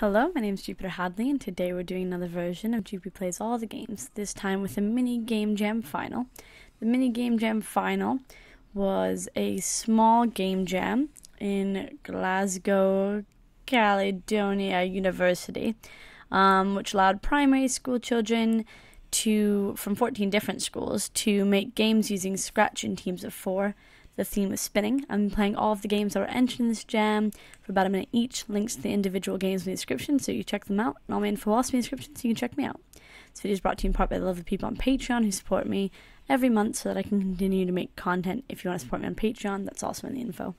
Hello, my name is Jupiter Hadley, and today we're doing another version of Jupiter Plays All the Games, this time with a mini game jam final. The mini game jam final was a small game jam in Glasgow, Caledonian University, um, which allowed primary school children to from 14 different schools to make games using Scratch in teams of four. The theme is spinning. I'm playing all of the games that were entered in this jam for about a minute each. Links to the individual games in the description, so you check them out. And all my info also in the description, so you can check me out. This video is brought to you in part by the lovely people on Patreon who support me every month so that I can continue to make content. If you want to support me on Patreon, that's also in the info.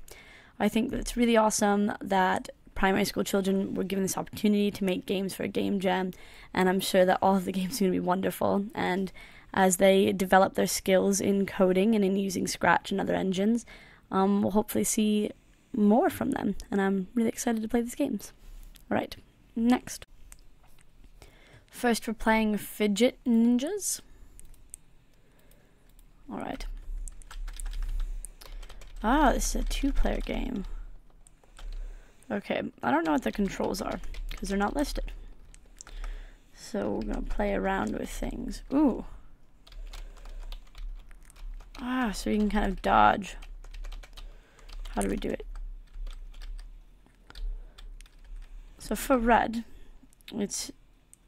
I think that it's really awesome that primary school children were given this opportunity to make games for a game jam, and I'm sure that all of the games are going to be wonderful. And as they develop their skills in coding and in using Scratch and other engines, um, we'll hopefully see more from them. And I'm really excited to play these games. All right, next. First, we're playing Fidget Ninjas. All right. Ah, this is a two-player game. Okay, I don't know what the controls are because they're not listed. So we're gonna play around with things. Ooh. Ah, so you can kind of dodge. How do we do it? So for red, it's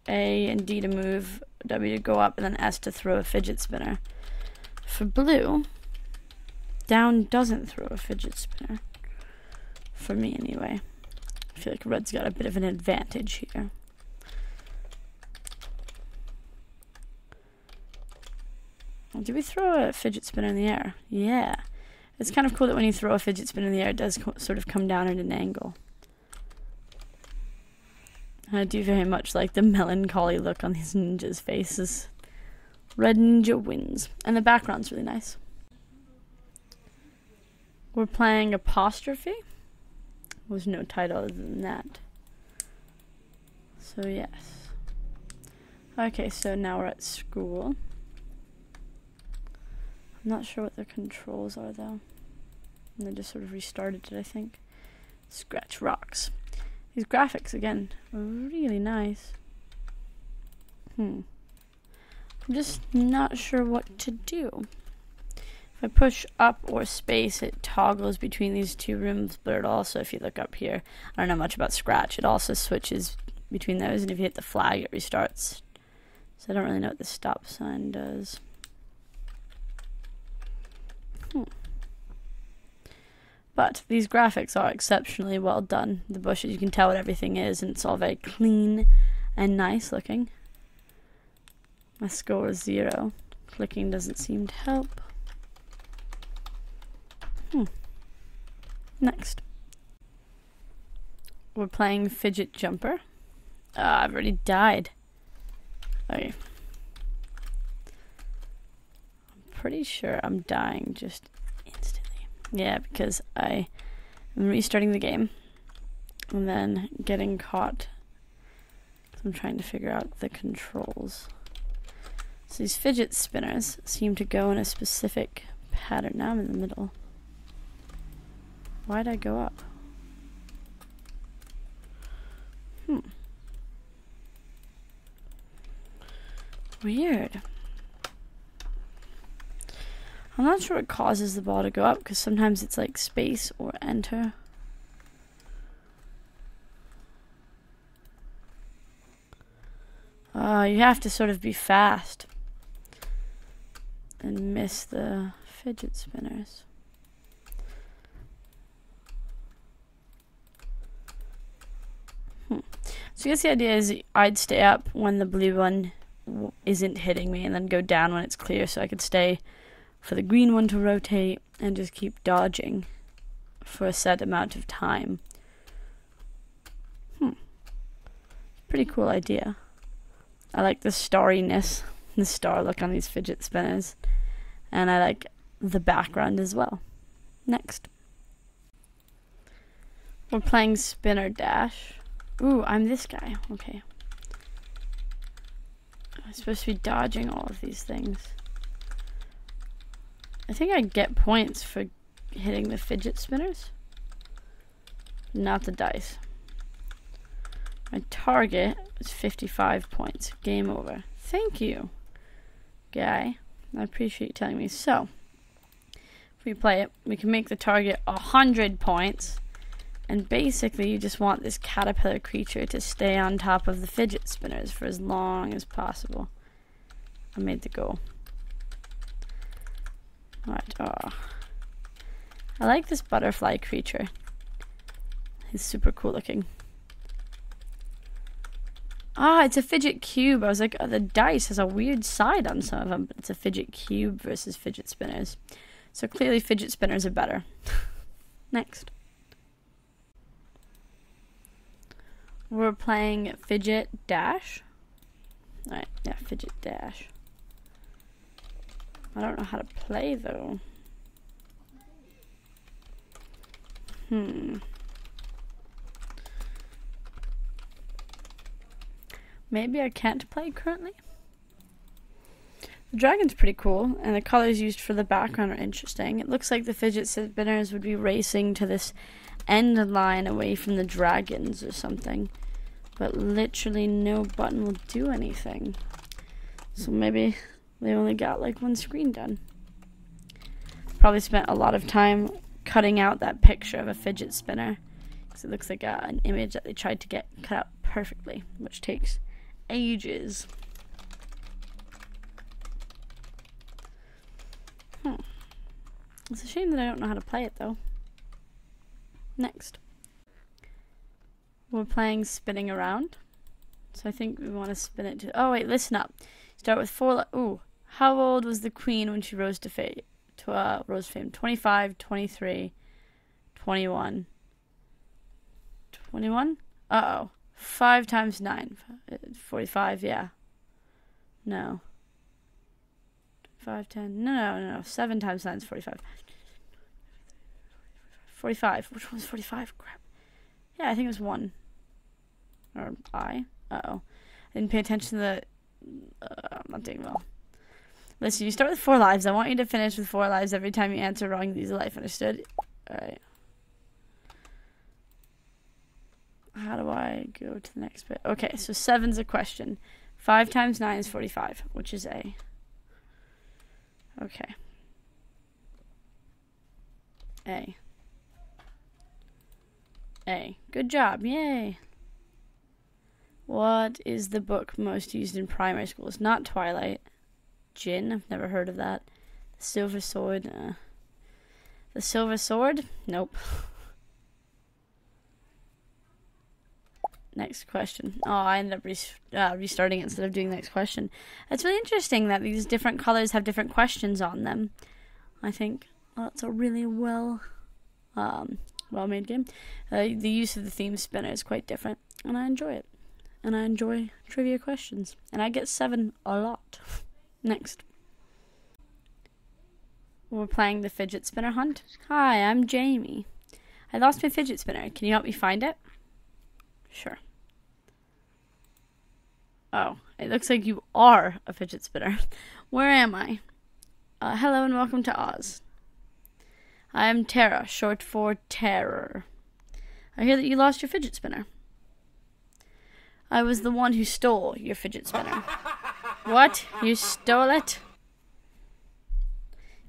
A and D to move, W to go up, and then S to throw a fidget spinner. For blue, down doesn't throw a fidget spinner. For me, anyway. I feel like red's got a bit of an advantage here. Do we throw a fidget spinner in the air? Yeah. It's kind of cool that when you throw a fidget spinner in the air, it does sort of come down at an angle. I do very much like the melancholy look on these ninjas' faces. Red Ninja wins. And the background's really nice. We're playing Apostrophe. Was no title other than that. So, yes. Okay, so now we're at school. I'm not sure what the controls are though. And they just sort of restarted it, I think. Scratch rocks. These graphics, again, are really nice. Hmm. I'm just not sure what to do. If I push up or space, it toggles between these two rooms, but it also, if you look up here, I don't know much about Scratch, it also switches between those, and if you hit the flag, it restarts. So I don't really know what the stop sign does. Hmm. But these graphics are exceptionally well done. The bushes, you can tell what everything is, and it's all very clean and nice looking. My score is zero. Clicking doesn't seem to help. Hmm. Next. We're playing Fidget Jumper. Uh, I've already died. Okay. Pretty sure I'm dying just instantly. Yeah, because I am restarting the game and then getting caught. I'm trying to figure out the controls. So these fidget spinners seem to go in a specific pattern. Now I'm in the middle. Why'd I go up? Hmm. Weird. I'm not sure what causes the ball to go up because sometimes it's like space or enter. Uh, you have to sort of be fast and miss the fidget spinners. Hmm. So I guess the idea is I'd stay up when the blue one isn't hitting me and then go down when it's clear so I could stay for the green one to rotate and just keep dodging for a set amount of time. Hmm. Pretty cool idea. I like the starriness, the star look on these fidget spinners. And I like the background as well. Next. We're playing Spinner Dash. Ooh, I'm this guy. Okay. I'm supposed to be dodging all of these things. I think I get points for hitting the fidget spinners. Not the dice. My target is 55 points. Game over. Thank you, guy. I appreciate you telling me. So, if we play it, we can make the target 100 points. And basically, you just want this caterpillar creature to stay on top of the fidget spinners for as long as possible. I made the goal. Alright, oh. I like this butterfly creature. He's super cool looking. Ah, it's a fidget cube. I was like, oh, the dice has a weird side on some of them, but it's a fidget cube versus fidget spinners. So clearly fidget spinners are better. Next. We're playing Fidget Dash. Alright, yeah, Fidget Dash. I don't know how to play though. Hmm. Maybe I can't play currently? The dragon's pretty cool, and the colors used for the background are interesting. It looks like the fidget spinners would be racing to this end line away from the dragons or something. But literally no button will do anything. So maybe they only got like one screen done. Probably spent a lot of time cutting out that picture of a fidget spinner. Because it looks like a, an image that they tried to get cut out perfectly, which takes ages. Hmm. It's a shame that I don't know how to play it though. Next. We're playing spinning around. So I think we want to spin it to. Oh, wait, listen up. Start with four. Ooh. How old was the queen when she rose to fame? To, uh, rose fame? 25, 23, 21. 21? Uh oh. 5 times 9. 45, yeah. No. 5, 10. No, no, no, no. 7 times 9 is 45. 45. Which one was 45? Crap. Yeah, I think it was 1. Or I. Uh oh. I didn't pay attention to the. Uh, I'm not doing well. Listen, you start with four lives. I want you to finish with four lives every time you answer wrong. A life. Understood? Alright. How do I go to the next bit? Okay, so seven's a question. Five times nine is 45, which is A. Okay. A. A. Good job. Yay. What is the book most used in primary schools? Not Twilight. Jin. I've never heard of that. The Silver Sword. Uh, the Silver Sword? Nope. next question. Oh, I ended up uh, restarting instead of doing next question. It's really interesting that these different colors have different questions on them. I think well, that's a really well, um, well-made game. Uh, the use of the theme spinner is quite different, and I enjoy it. And I enjoy trivia questions, and I get seven a lot. next. We're playing the fidget spinner hunt. Hi, I'm Jamie. I lost my fidget spinner. Can you help me find it? Sure. Oh, it looks like you are a fidget spinner. Where am I? Uh, hello and welcome to Oz. I am Terra, short for Terror. I hear that you lost your fidget spinner. I was the one who stole your fidget spinner. what? You stole it?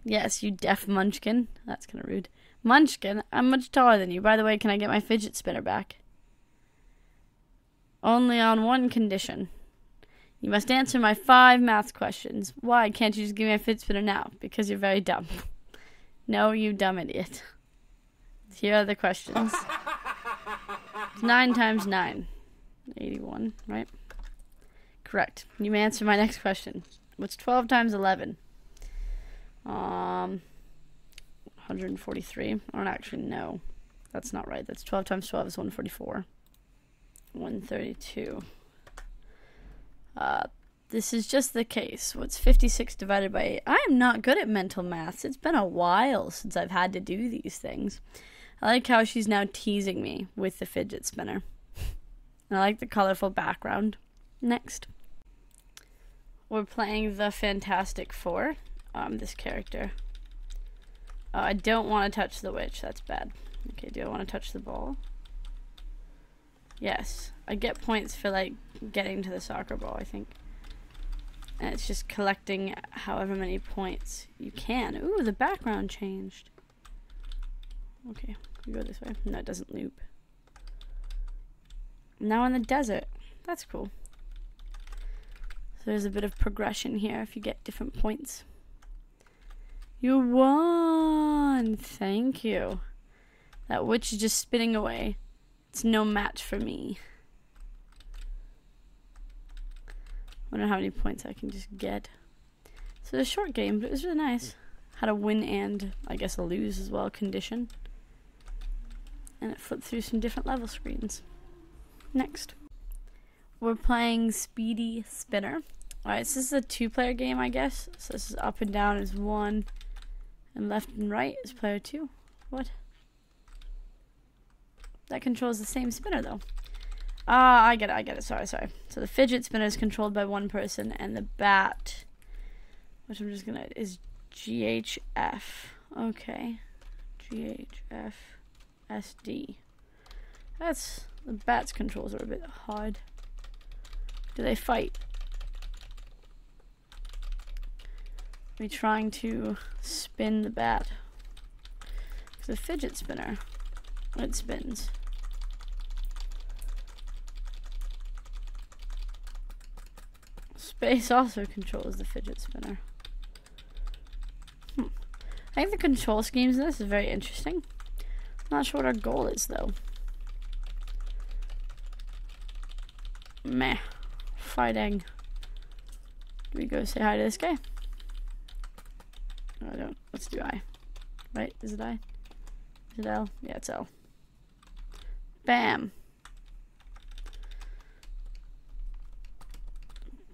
Yes, you deaf munchkin. That's kind of rude. Munchkin, I'm much taller than you. By the way, can I get my fidget spinner back? Only on one condition. You must answer my five math questions. Why can't you just give me a fidget spinner now? Because you're very dumb. no, you dumb idiot. Here are the questions. Nine times nine. 81, right? Correct. You may answer my next question. What's 12 times 11? Um, 143. I don't actually know. That's not right. That's 12 times 12 is 144. 132. Uh, this is just the case. What's 56 divided by 8? I am not good at mental maths. It's been a while since I've had to do these things. I like how she's now teasing me with the fidget spinner. I like the colorful background. Next. We're playing the Fantastic Four. Um, this character. Oh, I don't want to touch the witch. That's bad. Okay, do I want to touch the ball? Yes. I get points for like getting to the soccer ball, I think. And it's just collecting however many points you can. Ooh, the background changed. Okay, we go this way. No, it doesn't loop. Now in the desert. That's cool. So there's a bit of progression here if you get different points. You won! Thank you. That witch is just spinning away. It's no match for me. I wonder how many points I can just get. So it's a short game, but it was really nice. Had a win and, I guess, a lose as well condition. And it flipped through some different level screens. Next. We're playing Speedy Spinner. Alright, so this is a two-player game, I guess. So this is up and down is one, and left and right is player two. What? That controls the same spinner, though. Ah, uh, I get it, I get it. Sorry, sorry. So the fidget spinner is controlled by one person, and the bat, which I'm just gonna, is GHF. Okay. GHF SD. That's, the bat's controls are a bit hard. Do they fight? Are we trying to spin the bat? It's a fidget spinner. It spins. Space also controls the fidget spinner. Hmm. I think the control schemes in this is very interesting. I'm Not sure what our goal is though. Meh fighting. We go say hi to this guy? I don't. Let's do I. Right? Is it I? Is it L? Yeah, it's L. Bam.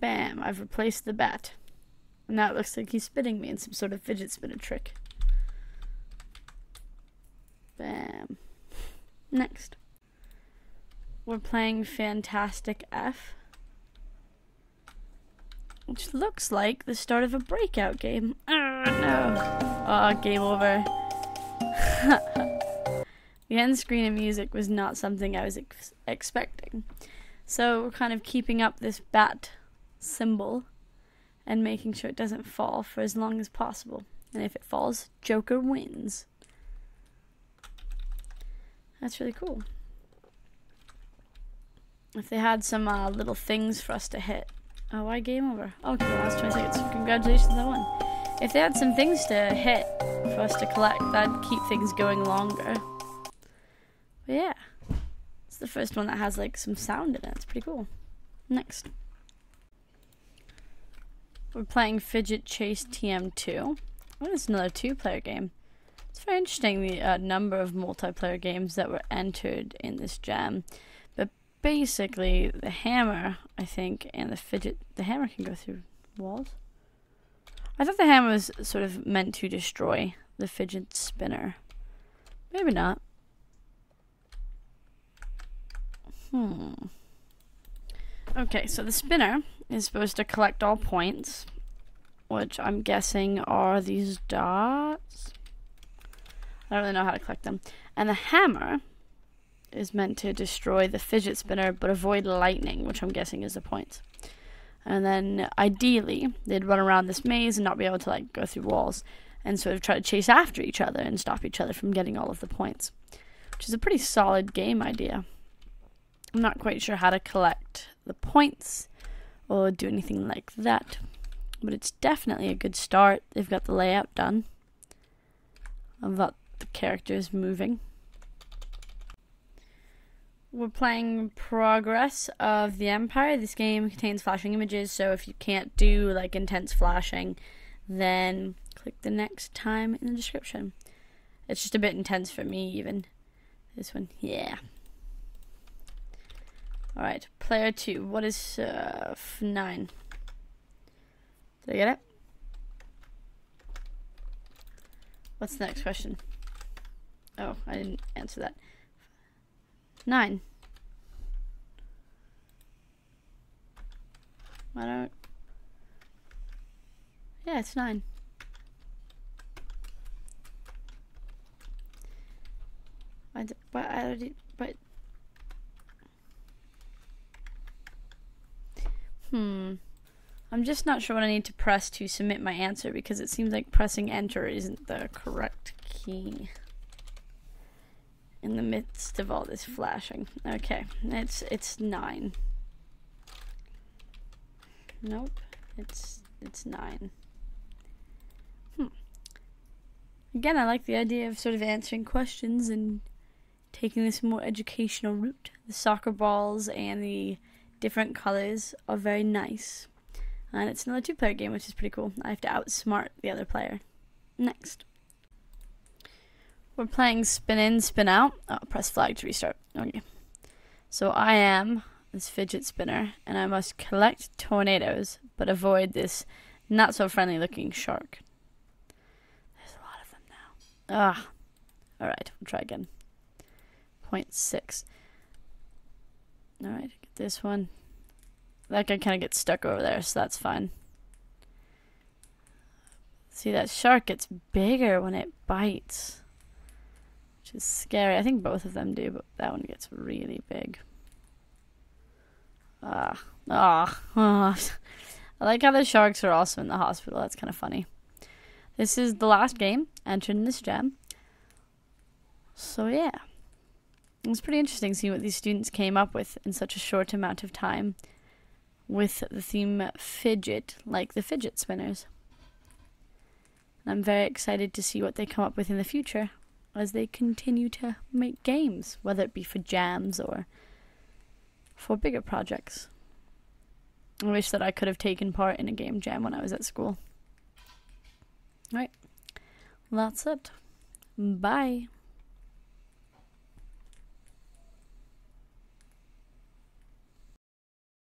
Bam. I've replaced the bat. And now it looks like he's spinning me in some sort of fidget spinner trick. Bam. Next. We're playing Fantastic F which looks like the start of a breakout game. Oh no. Oh, game over. the end screen and music was not something I was ex expecting. So we're kind of keeping up this bat symbol and making sure it doesn't fall for as long as possible. And if it falls, Joker wins. That's really cool. If they had some uh, little things for us to hit, Oh, why game over? Okay, last 20 seconds. Congratulations, I won. If they had some things to hit for us to collect, that'd keep things going longer. But yeah. It's the first one that has like some sound in it. It's pretty cool. Next. We're playing Fidget Chase TM2. Oh, it's another two-player game. It's very interesting the uh, number of multiplayer games that were entered in this jam basically the hammer, I think, and the fidget. The hammer can go through walls. I thought the hammer was sort of meant to destroy the fidget spinner. Maybe not. Hmm. Okay, so the spinner is supposed to collect all points, which I'm guessing are these dots. I don't really know how to collect them. And the hammer is meant to destroy the fidget spinner but avoid lightning, which I'm guessing is the point. And then ideally, they'd run around this maze and not be able to like go through walls and sort of try to chase after each other and stop each other from getting all of the points, which is a pretty solid game idea. I'm not quite sure how to collect the points or do anything like that, but it's definitely a good start. They've got the layout done. I've got the characters moving. We're playing Progress of the Empire. This game contains flashing images, so if you can't do like intense flashing, then click the next time in the description. It's just a bit intense for me, even. This one, yeah. Alright, player two. What is uh, nine? Did I get it? What's the next question? Oh, I didn't answer that. Nine. I don't... Yeah, it's nine. I d but I already. but hmm. I'm just not sure what I need to press to submit my answer because it seems like pressing enter isn't the correct key. In the midst of all this flashing. Okay, it's it's nine. Nope, it's it's nine. Hmm. Again, I like the idea of sort of answering questions and taking this more educational route. The soccer balls and the different colors are very nice. And it's another two player game, which is pretty cool. I have to outsmart the other player. Next. We're playing spin in, spin out. Oh, press flag to restart. Okay. So I am this fidget spinner, and I must collect tornadoes, but avoid this not so friendly looking shark. There's a lot of them now. Ah. Alright, we'll try again. Point six. Alright, get this one. That guy kind of gets stuck over there, so that's fine. See, that shark gets bigger when it bites. Which is scary. I think both of them do, but that one gets really big. Ah. Ah. ah. I like how the sharks are also in the hospital. That's kind of funny. This is the last game entered in this gem. So, yeah. It was pretty interesting seeing what these students came up with in such a short amount of time with the theme fidget, like the fidget spinners. I'm very excited to see what they come up with in the future as they continue to make games, whether it be for jams or for bigger projects. I wish that I could have taken part in a game jam when I was at school. Right. That's it. Bye.